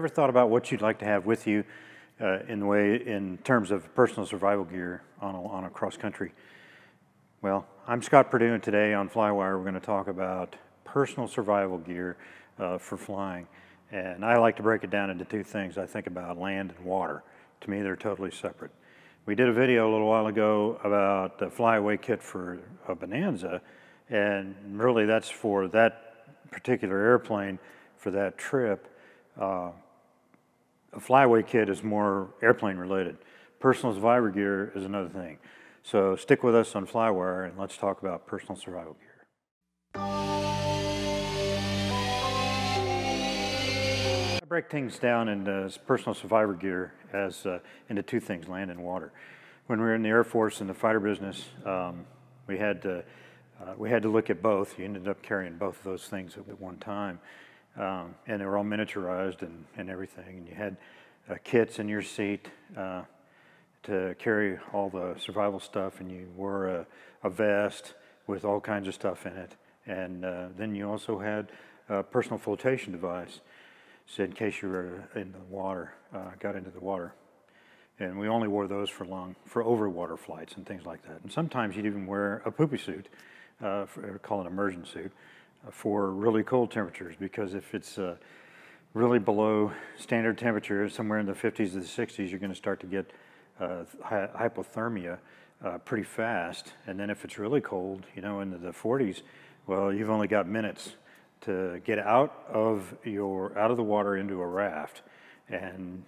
ever thought about what you'd like to have with you uh, in the way, in terms of personal survival gear on a, on a cross country? Well, I'm Scott Perdue, and today on Flywire we're going to talk about personal survival gear uh, for flying. And I like to break it down into two things. I think about land and water. To me, they're totally separate. We did a video a little while ago about the flyaway kit for a Bonanza, and really that's for that particular airplane for that trip. Uh, a flyaway kit is more airplane related. Personal survivor gear is another thing. So stick with us on Flywire and let's talk about personal survival gear. I break things down into personal survivor gear as uh, into two things, land and water. When we were in the Air Force in the fighter business, um, we had to uh, we had to look at both. You ended up carrying both of those things at one time, um, and they were all miniaturized and, and everything. And you had uh, kits in your seat uh, to carry all the survival stuff, and you wore a, a, vest with all kinds of stuff in it. And uh, then you also had a personal flotation device so in case you were in the water, uh, got into the water. And we only wore those for long, for over water flights and things like that. And sometimes you'd even wear a poopy suit, uh, for, call it an immersion suit, for really cold temperatures because if it's uh, really below standard temperature, somewhere in the 50s to the 60s, you're going to start to get uh, hypothermia uh, pretty fast. And then if it's really cold, you know, into the 40s, well, you've only got minutes to get out of your out of the water into a raft and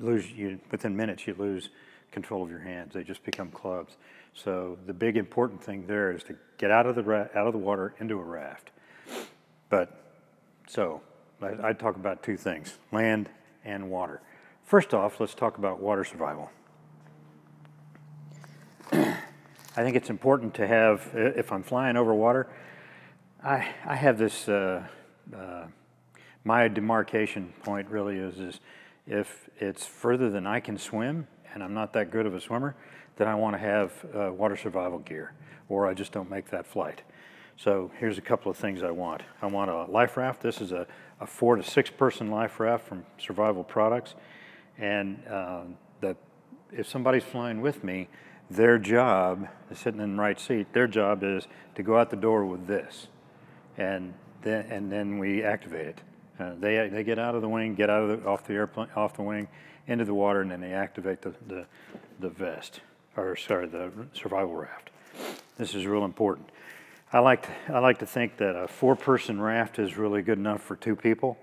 lose you within minutes you lose control of your hands. They just become clubs. So the big important thing there is to get out of the out of the water into a raft but so I, I'd talk about two things land and water first off let's talk about water survival I think it's important to have if I'm flying over water I, I have this, uh, uh, my demarcation point really is, is if it's further than I can swim and I'm not that good of a swimmer, then I want to have uh, water survival gear or I just don't make that flight. So here's a couple of things I want. I want a life raft. This is a, a four to six person life raft from Survival Products. And uh, the, if somebody's flying with me, their job, sitting in the right seat, their job is to go out the door with this and then, and then we activate it. Uh, they, they get out of the wing, get out of the, off the airplane, off the wing, into the water, and then they activate the, the, the vest, or sorry, the survival raft. This is real important. I like to, I like to think that a four-person raft is really good enough for two people.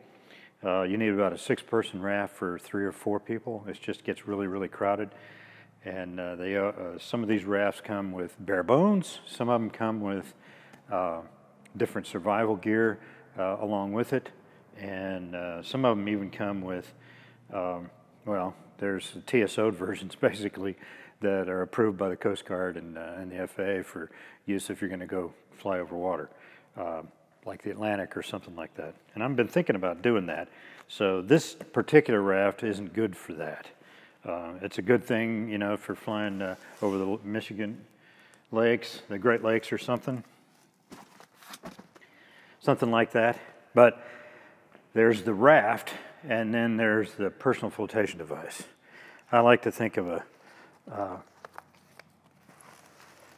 Uh, you need about a six-person raft for three or four people. It just gets really, really crowded. And uh, they, uh, some of these rafts come with bare bones. Some of them come with uh, different survival gear uh, along with it. And uh, some of them even come with, um, well, there's TSO versions basically that are approved by the Coast Guard and, uh, and the FAA for use if you're going to go fly over water, um, like the Atlantic or something like that. And I've been thinking about doing that. So this particular raft isn't good for that. Uh, it's a good thing, you know, for flying uh, over the Michigan lakes, the Great Lakes or something something like that. But there's the raft, and then there's the personal flotation device. I like to think of a, uh,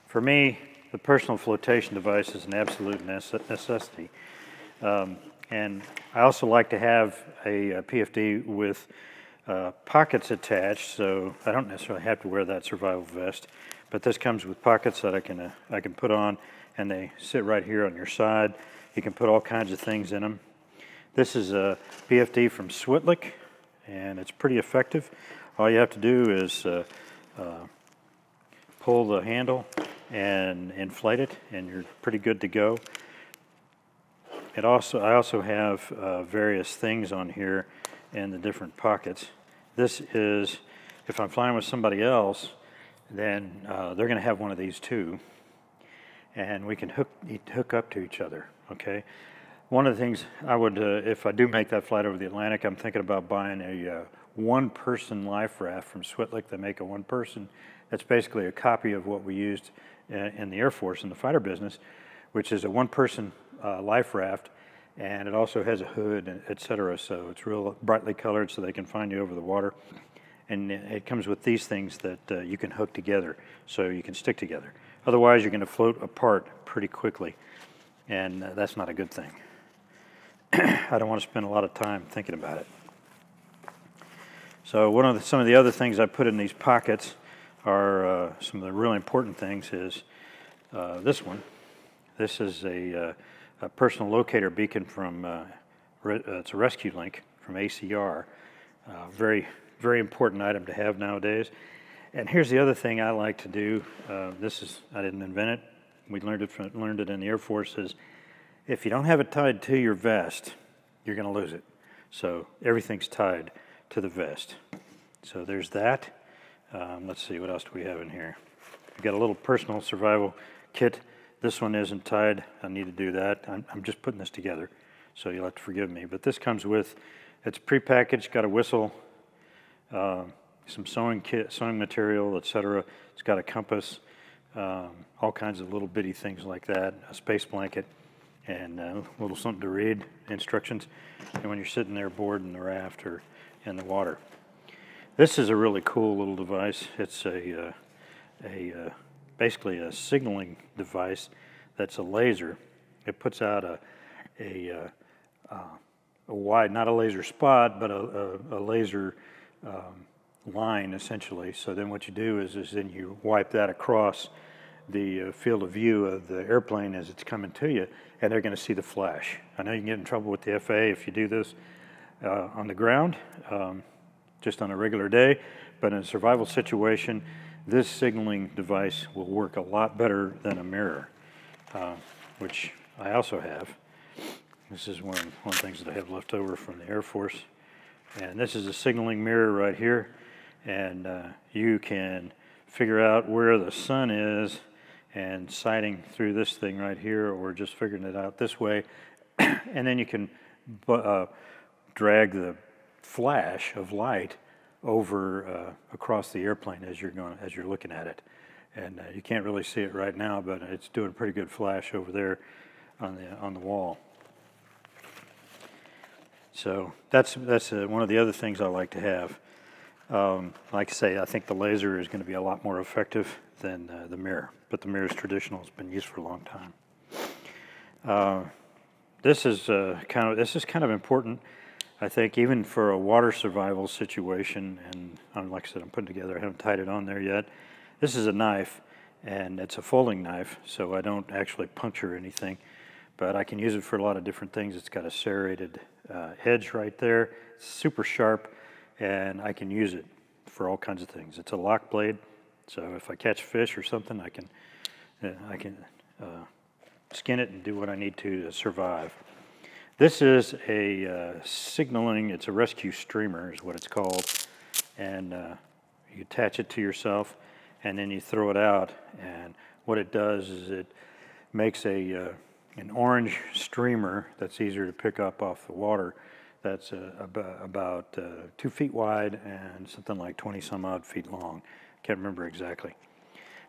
for me, the personal flotation device is an absolute necessity. Um, and I also like to have a, a PFD with uh, pockets attached, so I don't necessarily have to wear that survival vest. But this comes with pockets that I can uh, I can put on, and they sit right here on your side. You can put all kinds of things in them. This is a PFD from Switlik, and it's pretty effective. All you have to do is uh, uh, pull the handle and inflate it, and you're pretty good to go. It also, I also have uh, various things on here in the different pockets. This is, if I'm flying with somebody else, then uh, they're going to have one of these too, and we can hook hook up to each other okay? One of the things I would, uh, if I do make that flight over the Atlantic, I'm thinking about buying a uh, one-person life raft from Switlik. They make a one-person. That's basically a copy of what we used in, uh, the Air Force in the fighter business, which is a one-person uh, life raft, and it also has a hood, et cetera. So it's real brightly colored so they can find you over the water. And it comes with these things that uh, you can hook together so you can stick together. Otherwise, you're going to float apart pretty quickly, and uh, that's not a good thing. I don't want to spend a lot of time thinking about it. So one of the, some of the other things I put in these pockets are uh, some of the really important things is uh, this one. This is a, uh, a, personal locator beacon from, uh, uh, it's a ResQLink from ACR. Uh, very, very important item to have nowadays. And here's the other thing I like to do. this is, I didn't invent it. We learned it, from, learned it in the Air Force is if you don't have it tied to your vest, you're going to lose it. So everything's tied to the vest. So there's that. Um, let's see, what else do we have in here? I've got a little personal survival kit. This one isn't tied. I need to do that. I'm, I'm just putting this together, so you'll have to forgive me. But this comes with, it's prepackaged, got a whistle, uh, some sewing kit, sewing material, etc. It's got a compass, um, all kinds of little bitty things like that, a space blanket, and a little something to read, instructions, and when you're sitting there bored in the raft or in the water. This is a really cool little device. It's a, uh, a uh, basically a signaling device that's a laser. It puts out a, a, uh, a wide, not a laser spot, but a, a, a laser um, line essentially. So then what you do is, is then you wipe that across the uh, field of view of the airplane as it's coming to you, and they're going to see the flash. I know you can get in trouble with the FAA if you do this uh, on the ground, um, just on a regular day, but in a survival situation, this signaling device will work a lot better than a mirror, uh, which I also have. This is one, one of the things that I have left over from the Air Force. And this is a signaling mirror right here. And uh, you can figure out where the sun is and sighting through this thing right here or just figuring it out this way. and then you can uh, drag the flash of light over uh, across the airplane as you're going as you're looking at it. And uh, you can't really see it right now, but it's doing a pretty good flash over there on the on the wall. So that's that's uh, one of the other things I like to have. Um, like I say, I think the laser is going to be a lot more effective than uh, the mirror, but the mirror is traditional; it's been used for a long time. Uh, this is uh, kind of this is kind of important I think even for a water survival situation, and like I said, I'm putting together, I haven't tied it on there yet. This is a knife, and it's a folding knife, so I don't actually puncture anything, but I can use it for a lot of different things. It's got a serrated uh, edge right there, it's super sharp, and I can use it for all kinds of things. It's a lock blade, so if I catch fish or something, I can, uh, I can uh, skin it and do what I need to to survive. This is a uh, signaling, it's a rescue streamer is what it's called. And uh, you attach it to yourself and then you throw it out. And what it does is it makes a, uh, an orange streamer that's easier to pick up off the water that's uh, about, uh, two feet wide and something like 20 some odd feet long. Can't remember exactly.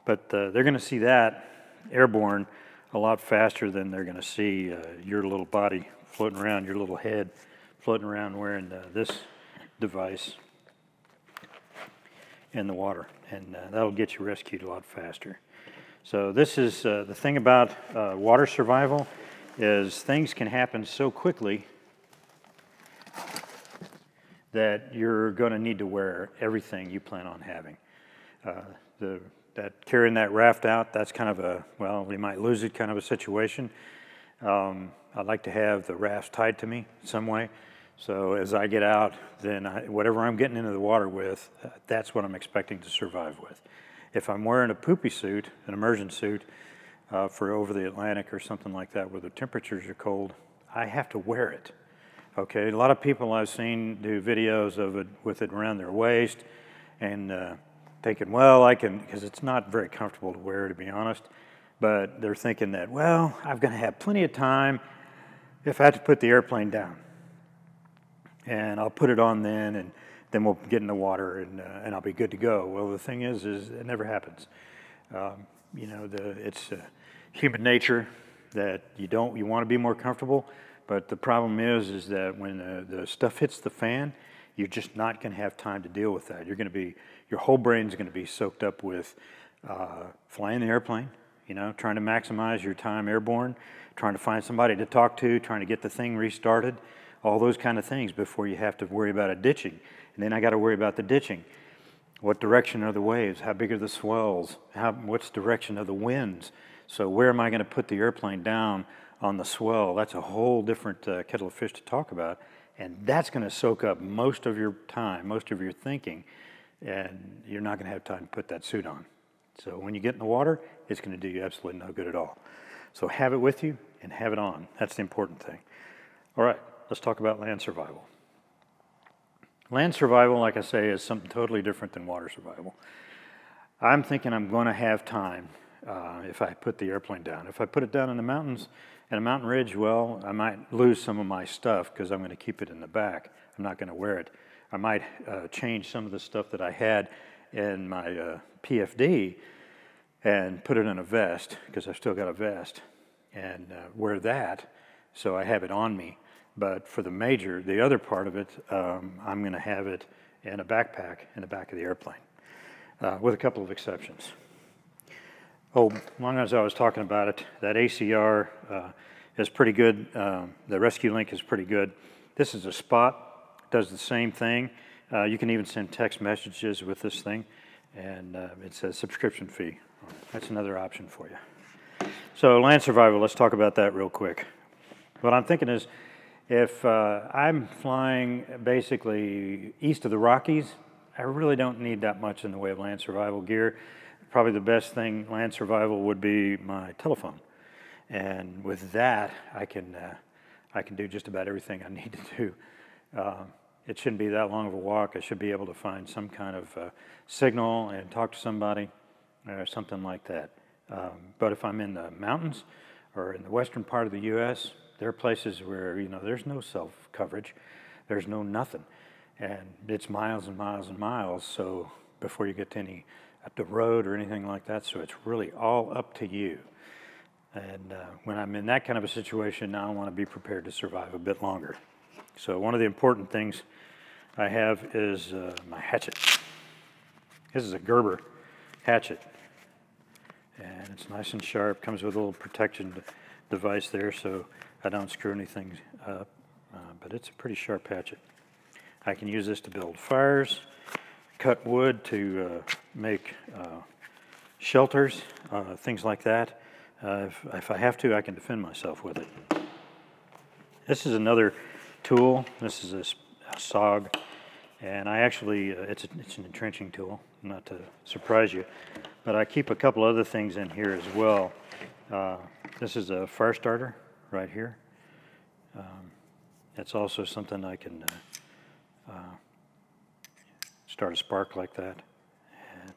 But uh, they're going to see that airborne a lot faster than they're going to see your little body floating around, your little head floating around wearing uh, this device in the water. And uh, that'll get you rescued a lot faster. So this is uh, the thing about uh, water survival is things can happen so quickly that you're going to need to wear everything you plan on having. Uh, the, that carrying that raft out, that's kind of a, well, we might lose it kind of a situation. Um, I like to have the rafts tied to me some way. So as I get out, then I, whatever I'm getting into the water with, uh, that's what I'm expecting to survive with. If I'm wearing a poopy suit, an immersion suit, uh, for over the Atlantic or something like that where the temperatures are cold, I have to wear it. Okay, a lot of people I've seen do videos of it with it around their waist and uh, thinking, well, I can, because it's not very comfortable to wear, to be honest. But they're thinking that, well, I'm going to have plenty of time if I have to put the airplane down. And I'll put it on then, and then we'll get in the water, and, uh, and I'll be good to go. Well, the thing is, is it never happens. Um, you know, the, it's uh, human nature that you don't, you want to be more comfortable, But the problem is, is that when uh, the stuff hits the fan, you're just not going to have time to deal with that. You're going to be, your whole brain's going to be soaked up with uh, flying the airplane, you know, trying to maximize your time airborne, trying to find somebody to talk to, trying to get the thing restarted, all those kind of things before you have to worry about a ditching. And then I got to worry about the ditching. What direction are the waves? How big are the swells? How, what's direction of the winds? So where am I going to put the airplane down on the swell? That's a whole different uh, kettle of fish to talk about. And that's going to soak up most of your time, most of your thinking, and you're not going to have time to put that suit on. So when you get in the water, it's going to do you absolutely no good at all. So have it with you and have it on. That's the important thing. All right, let's talk about land survival. Land survival, like I say, is something totally different than water survival. I'm thinking I'm going to have time uh, if I put the airplane down. If I put it down in the mountains in a mountain ridge, well, I might lose some of my stuff because I'm going to keep it in the back. I'm not going to wear it. I might uh, change some of the stuff that I had in my uh, PFD and put it in a vest because I've still got a vest and uh, wear that so I have it on me. But for the major, the other part of it, um, I'm going to have it in a backpack in the back of the airplane, uh, with a couple of exceptions. Oh, long as I was talking about it, that ACR uh, is pretty good. Um, the ResQLink is pretty good. This is a spot, does the same thing. Uh, you can even send text messages with this thing, and uh, it's a subscription fee. That's another option for you. So land survival, let's talk about that real quick. What I'm thinking is, if uh, I'm flying basically east of the Rockies, I really don't need that much in the way of land survival gear probably the best thing land survival would be my telephone. And with that, I can, uh, I can do just about everything I need to do. Uh, it shouldn't be that long of a walk. I should be able to find some kind of uh, signal and talk to somebody or something like that. Um, but if I'm in the mountains or in the western part of the U.S., there are places where you know there's no cell coverage, there's no nothing, and it's miles and miles and miles. So before you get to any up the road or anything like that. So it's really all up to you. And uh, when I'm in that kind of a situation, now I want to be prepared to survive a bit longer. So one of the important things I have is uh, my hatchet. This is a Gerber hatchet. And it's nice and sharp, comes with a little protection device there so I don't screw anything up. Uh, but it's a pretty sharp hatchet. I can use this to build fires cut wood to uh, make uh, shelters, uh, things like that. Uh, if, if, I have to, I can defend myself with it. This is another tool. This is a, a SOG, and I actually, uh, it's, a, it's an entrenching tool, not to surprise you, but I keep a couple other things in here as well. Uh, this is a fire starter right here. Um, it's also something I can start a spark like that. And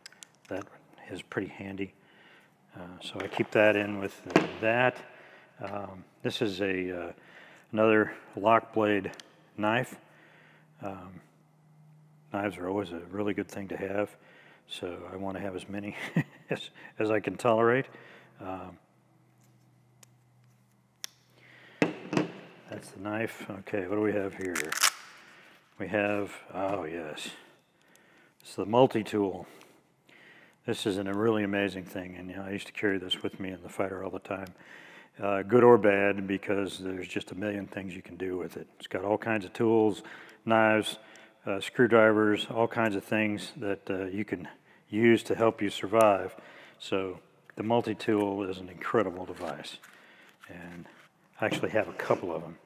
that is pretty handy. Uh, so I keep that in with that. Um, this is a uh, another lock blade knife. Um, knives are always a really good thing to have, so I want to have as many as, as I can tolerate. Um, that's the knife. Okay, what do we have here? We have, oh yes, it's the multi-tool. This is a really amazing thing, and you know, I used to carry this with me in the fighter all the time. Uh, good or bad, because there's just a million things you can do with it. It's got all kinds of tools, knives, uh, screwdrivers, all kinds of things that uh, you can use to help you survive. So the multi-tool is an incredible device, and I actually have a couple of them.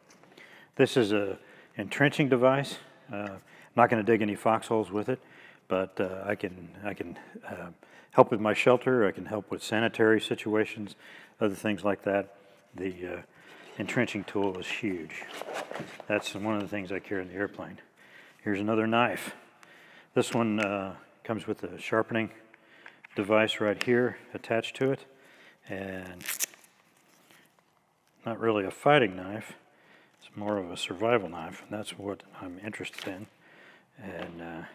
This is a entrenching device. Uh, I'm not going to dig any foxholes with it but uh, I can I can uh, help with my shelter. I can help with sanitary situations, other things like that. The uh, entrenching tool is huge. That's one of the things I carry in the airplane. Here's another knife. This one uh, comes with a sharpening device right here attached to it, and not really a fighting knife. It's more of a survival knife, and that's what I'm interested in. And uh,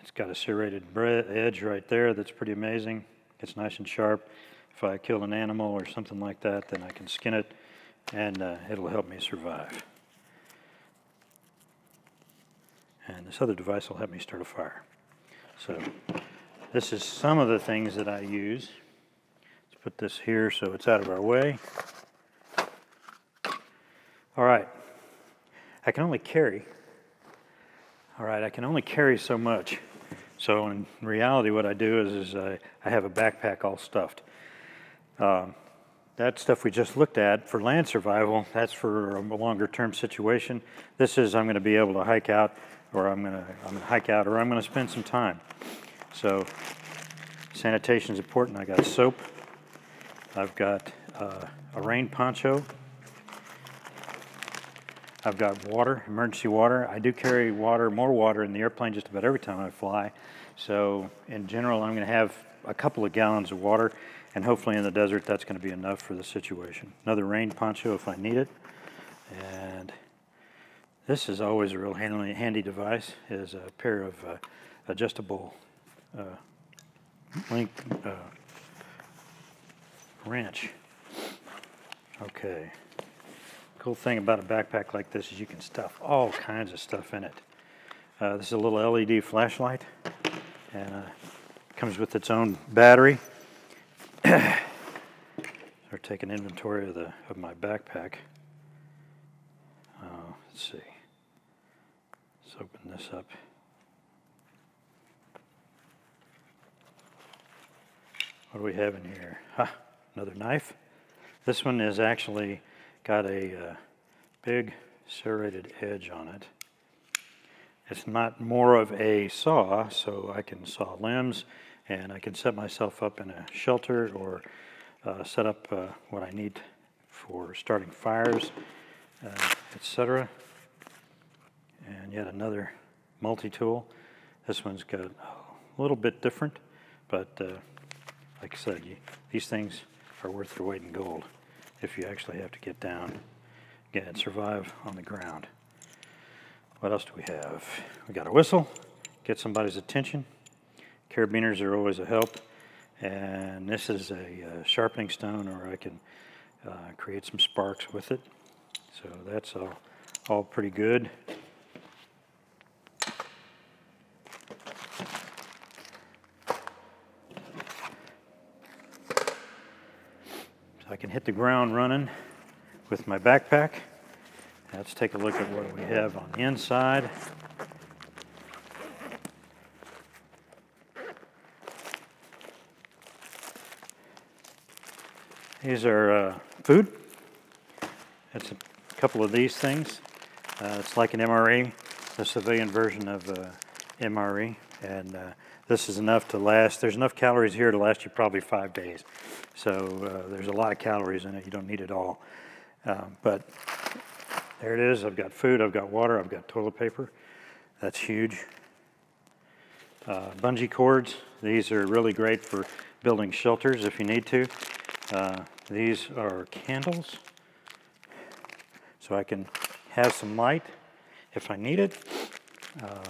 it's got a serrated edge right there that's pretty amazing. It's nice and sharp. If I kill an animal or something like that, then I can skin it and uh, it'll help me survive. And this other device will help me start a fire. So this is some of the things that I use. Let's put this here so it's out of our way. All right. I can only carry. All right, I can only carry so much. So in reality, what I do is, is I, I have a backpack all stuffed. Um, that stuff we just looked at for land survival, that's for a longer term situation. This is I'm going to be able to hike out, or I'm going to I'm going to hike out, or I'm going to spend some time. So sanitation is important. I got soap. I've got uh, a rain poncho. I've got water, emergency water. I do carry water, more water in the airplane just about every time I fly. So in general, I'm going to have a couple of gallons of water, and hopefully in the desert, that's going to be enough for the situation. Another rain poncho if I need it. And this is always a real handy, handy device, is a pair of uh, adjustable uh, link uh, wrench. Okay cool thing about a backpack like this is you can stuff all kinds of stuff in it. Uh, this is a little LED flashlight and uh, comes with its own battery. Start an inventory of the of my backpack. Uh, let's see. Let's open this up. What do we have in here? Huh, another knife. This one has actually got a uh, big serrated edge on it. It's not more of a saw, so I can saw limbs and I can set myself up in a shelter or uh, set up uh, what I need for starting fires, uh, etc. And yet another multi-tool. This one's got a little bit different, but uh, like I said, you, these things are worth their weight in gold if you actually have to get down again and survive on the ground. What else do we have? We got a whistle, get somebody's attention. Carabiners are always a help. And this is a uh, sharpening stone, or I can uh, create some sparks with it. So that's all, all pretty good. So I can hit the ground running with my backpack. Let's take a look at what we have on the inside. These are uh, food. It's a couple of these things. Uh, it's like an MRE, the civilian version of uh, MRE, and uh, this is enough to last. There's enough calories here to last you probably five days. So uh, there's a lot of calories in it. You don't need it all. Um, but there it is. I've got food, I've got water, I've got toilet paper. That's huge. Uh, bungee cords. These are really great for building shelters if you need to. Uh, these are candles. So I can have some light if I need it. Um,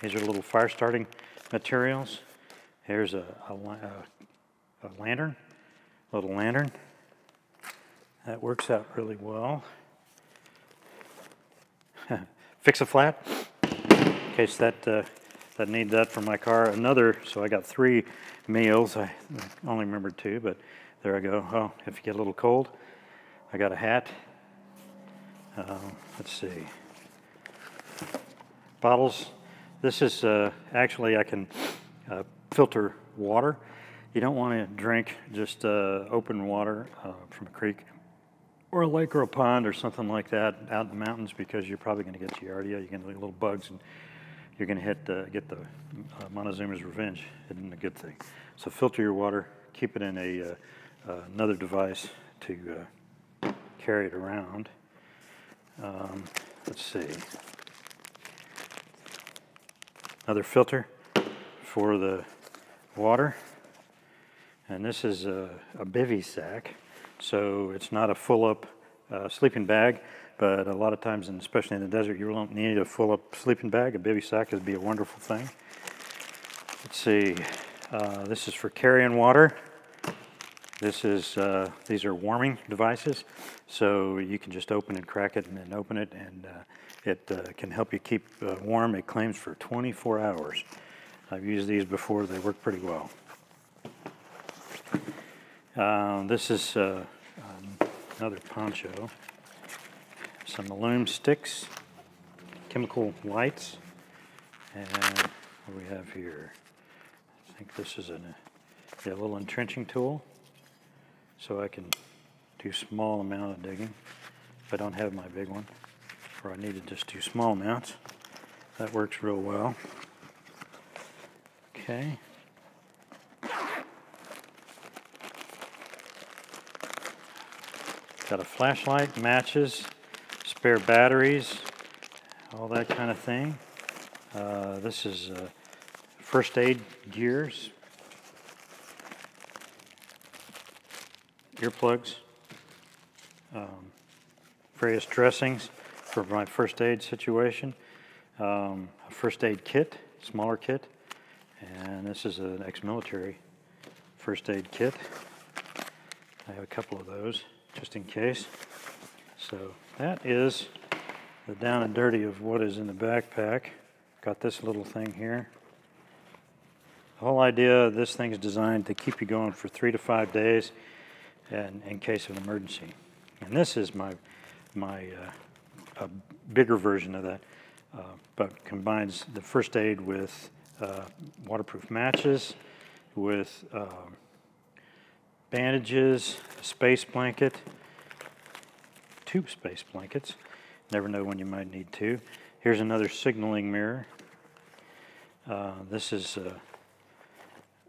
these are little fire starting materials. Here's a, a, a, lantern, little lantern. That works out really well. Fix a flat, in case that, uh, that need that for my car. Another, so I got three meals. I only remember two, but there I go. Oh, if you get a little cold, I got a hat. Uh, let's see. Bottles. This is uh, actually, I can uh, filter water. You don't want to drink just uh, open water uh, from a creek or a lake or a pond or something like that out in the mountains because you're probably going to get Giardia. You're going to get little bugs and you're going to hit uh, get the uh, Montezuma's revenge. Isn't a good thing. So filter your water. Keep it in a uh, uh, another device to uh, carry it around. Um, let's see. Another filter for the water. And this is a, a bivy sack, so it's not a full up uh, sleeping bag, but a lot of times, and especially in the desert, you don't need a full up sleeping bag. A bivy sack would be a wonderful thing. Let's see, uh, this is for carrying water. This is, uh, these are warming devices, so you can just open and crack it and then open it, and uh, it uh, can help you keep uh, warm. It claims for 24 hours. I've used these before, they work pretty well. Uh, This is uh, um, another poncho. Some aluminum sticks, chemical lights, and what we have here? I think this is an, a little entrenching tool, so I can do small amount of digging. If I don't have my big one, or I need to just do small amounts, that works real well. Okay. Got a flashlight, matches, spare batteries, all that kind of thing. Uh, this is uh, first aid gears, earplugs, um, various dressings for my first aid situation, um, a first aid kit, smaller kit, and this is an ex-military first aid kit. I have a couple of those just in case. So that is the down and dirty of what is in the backpack. Got this little thing here. The whole idea of this thing is designed to keep you going for three to five days and in case of an emergency. And this is my, my uh, a bigger version of that, uh, but combines the first aid with uh, waterproof matches, with um, bandages, a space blanket, two space blankets. Never know when you might need two. Here's another signaling mirror. Uh, this is uh,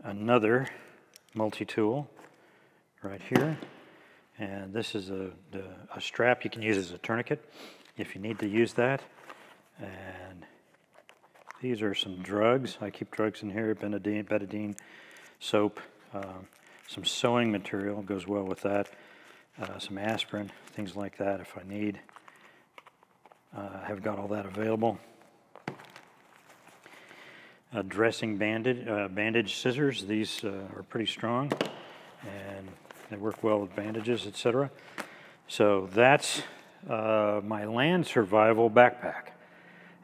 another multi-tool right here. And this is a, a strap you can use as a tourniquet if you need to use that. And these are some drugs. I keep drugs in here, betadine, betadine soap, um, some sewing material goes well with that, uh, some aspirin, things like that if I need. Uh, have got all that available. Uh, dressing bandage, uh, bandage scissors, these uh, are pretty strong and they work well with bandages, etc. So that's uh, my land survival backpack.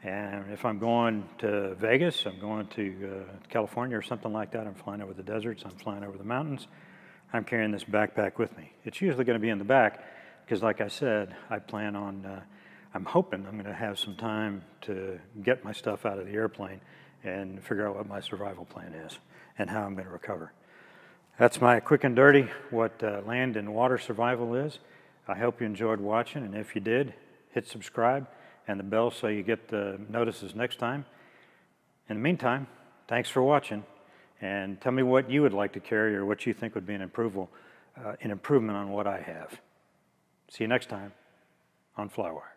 And if I'm going to Vegas, I'm going to California or something like that, I'm flying over the deserts, I'm flying over the mountains, I'm carrying this backpack with me. It's usually going to be in the back because, like I said, I plan on, uh, I'm hoping I'm going to have some time to get my stuff out of the airplane and figure out what my survival plan is and how I'm going to recover. That's my quick and dirty what uh, land and water survival is. I hope you enjoyed watching, and if you did, hit subscribe and the bell so you get the notices next time. In the meantime, thanks for watching, and tell me what you would like to carry or what you think would be an, uh, an improvement on what I have. See you next time on Flywire.